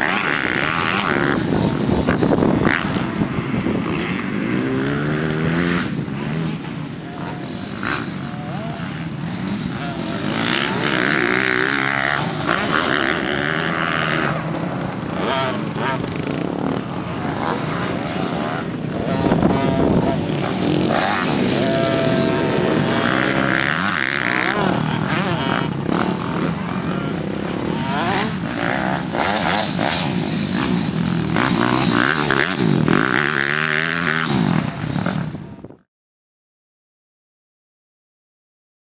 Wow. Yeah.